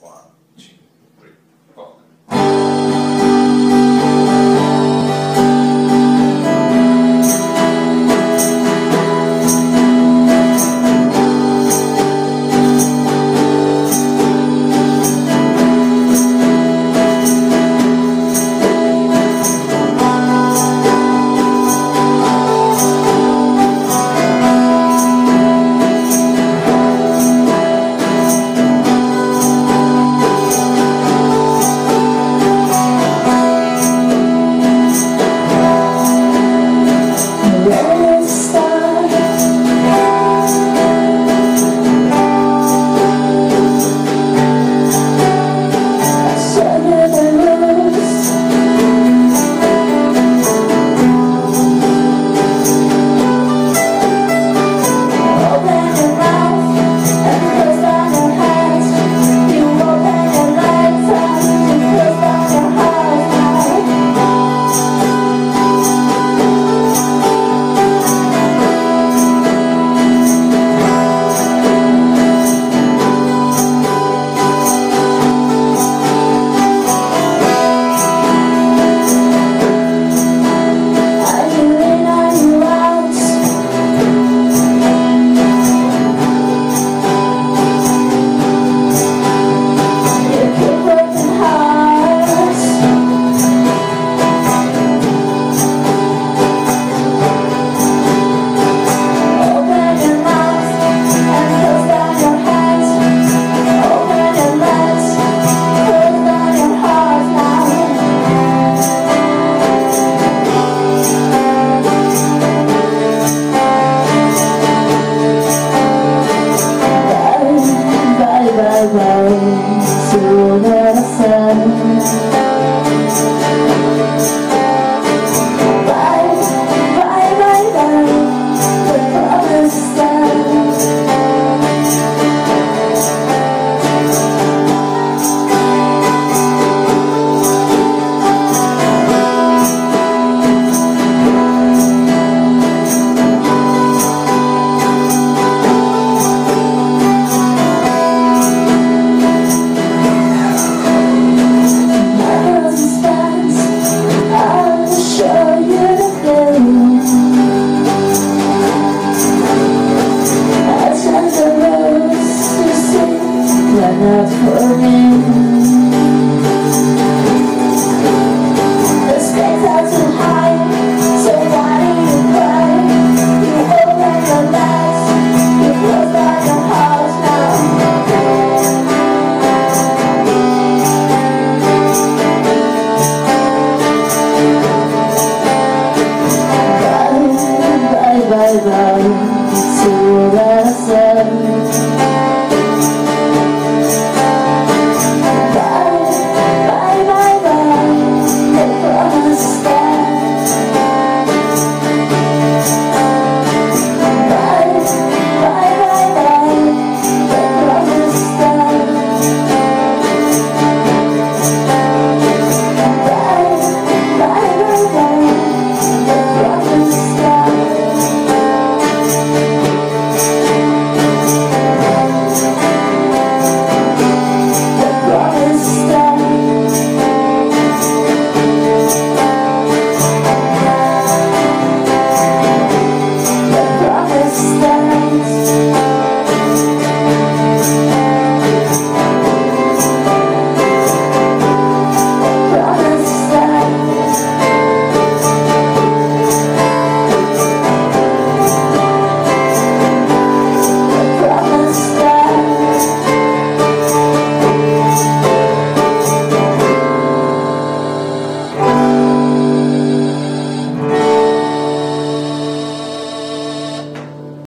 one. love for him The stakes are too high So why do you? You open You close now Bye, bye, bye, bye See you later